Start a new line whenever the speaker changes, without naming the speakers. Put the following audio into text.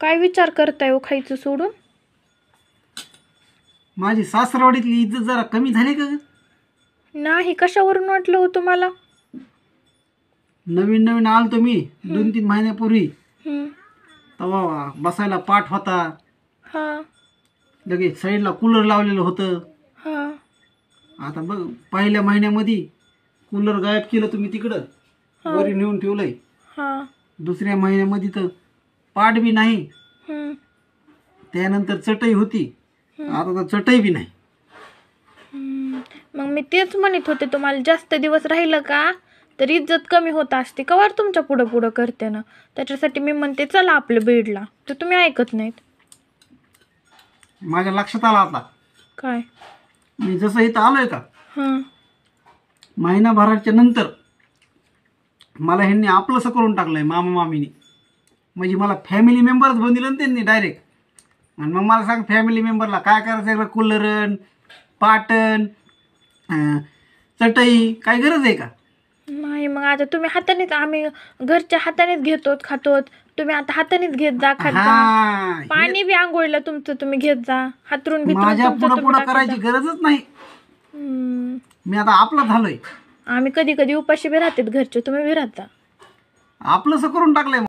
काय विचार करताय हो खायचं सोडून?
माझी सासरवाडीतली इज्जत जरा कमी झाली का ग?
नाही कशावरून वाटलं हो तुम्हाला?
नवीन नवीन आलतो मी दोन तीन महिन्यापूर्वी.
हं,
तेव्हा बसायला पाठ होता.
हा.
लगेच साईडला कूलर लावलेलं होतं.
हा.
आता बघ पहिल्या महिन्यामध्ये कूलर गायब केलं तुम्ही तिकडं. वरी नेऊन ठेवलंय.
हा.
दुसऱ्या महिन्यामध्ये तर पाठ बी नाही. त्यानंतर चटई होती. आता तर चटई बी नाही.
मग मी तेच म्हणत होते तुम्हाला जास्त दिवस राहिलं का? तर इज्जत कमी होत असते कवर तुमच्या पुढं पुढं करते ना त्याच्यासाठी मी म्हणते चला आपलं बेडला. तर तुम्ही ऐकत नाहीत.
माझ्या लक्षात आला आता.
काय?
मी जसं इथं आलोय का?
हां.
महिनाभराच्या नंतर मला ह्यांनी आपलंसं करून टाकलंय मामा मामीनी. म्हणजे मला फॅमिली मेंबरच बनदिलं ना त्यांनी डायरेक्ट आणि मग मला सांग फॅमिली मेंबरला काय करायचं कुल्लरण पाटण चटई काय गरज आहे का?
नाही मग आता तुम्ही हातानेच आम्ही घरच्या हातानेच घेतो खातो तुम्ही आता हातानेच घेत जा खात जा
हा
पाणी बी आंघोळीला तुमचं तुम्ही घेत जा. हातरून
माझ्या
तुमचं
पुढं
तुम्ही
पुढं
टाकत
करायची
जा.
गरजच नाही.
हम्म.
मी आता आपला झालोय.
आम्ही कधी कधी उपाशी बी राहतात घरचे तुम्ही बी राहता
आपलंसं करून टाकलंय